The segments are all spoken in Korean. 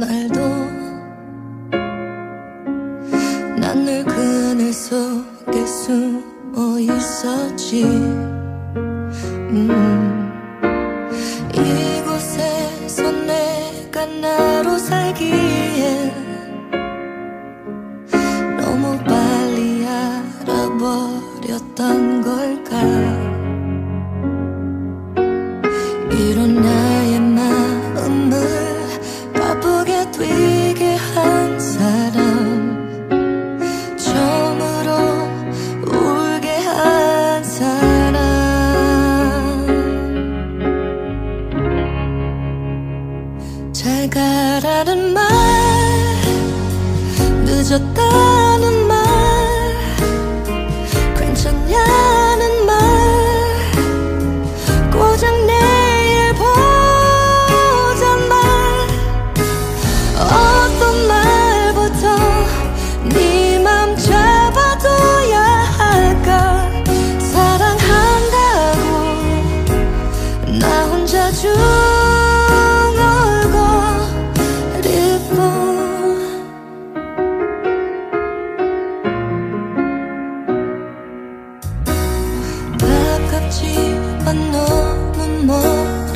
날도 난 늘 그늘 속에 숨어 있었지. 음, 이곳에서 내가 나로 살기에 너무 빨리 알아버렸던 걸까 늦었다는 말. 괜찮냐는 말. 고작 내일 보잔 말. 어떤 말부터 네맘 잡아둬야 할까? 사랑한다고 나 혼자 중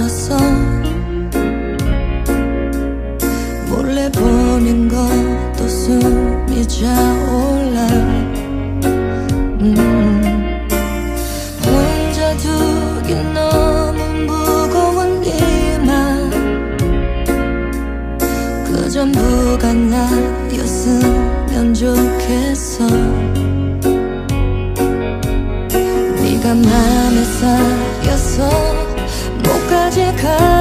멀었어 몰래 보는 것도 숨이 차올라 음, 혼자 두기 너무 무거운 이만 그 전부가 나였으면 좋겠어. 네가 맘에 목까지 가